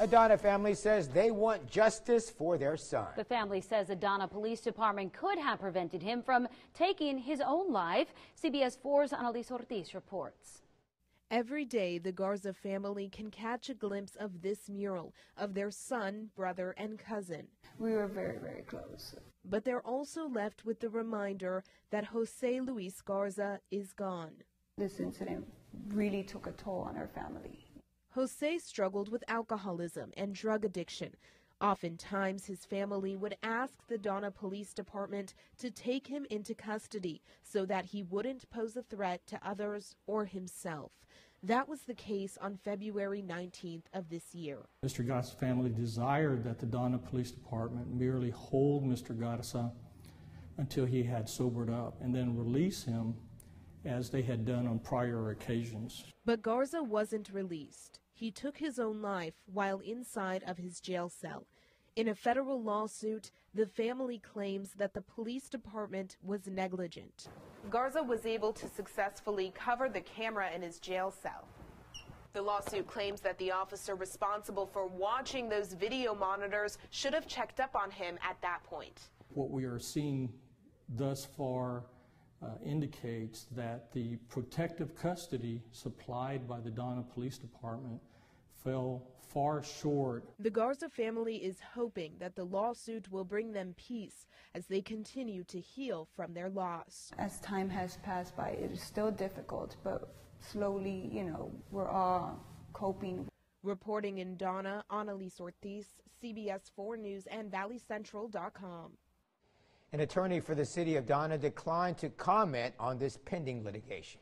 A Donna family says they want justice for their son. The family says Adana Police Department could have prevented him from taking his own life. CBS 4's Annalise Ortiz reports. Every day, the Garza family can catch a glimpse of this mural of their son, brother, and cousin. We were very, very close. But they're also left with the reminder that Jose Luis Garza is gone. This incident really took a toll on our family. Jose struggled with alcoholism and drug addiction. Oftentimes, his family would ask the Donna Police Department to take him into custody so that he wouldn't pose a threat to others or himself. That was the case on February 19th of this year. Mr. Garza's family desired that the Donna Police Department merely hold Mr. Garza until he had sobered up and then release him as they had done on prior occasions. But Garza wasn't released. He took his own life while inside of his jail cell. In a federal lawsuit, the family claims that the police department was negligent. Garza was able to successfully cover the camera in his jail cell. The lawsuit claims that the officer responsible for watching those video monitors should have checked up on him at that point. What we are seeing thus far uh, indicates that the protective custody supplied by the Donna Police Department fell far short. The Garza family is hoping that the lawsuit will bring them peace as they continue to heal from their loss. As time has passed by, it is still difficult, but slowly, you know, we're all coping. Reporting in Donna, Annalise Ortiz, CBS 4 News and ValleyCentral.com. An attorney for the city of Donna declined to comment on this pending litigation.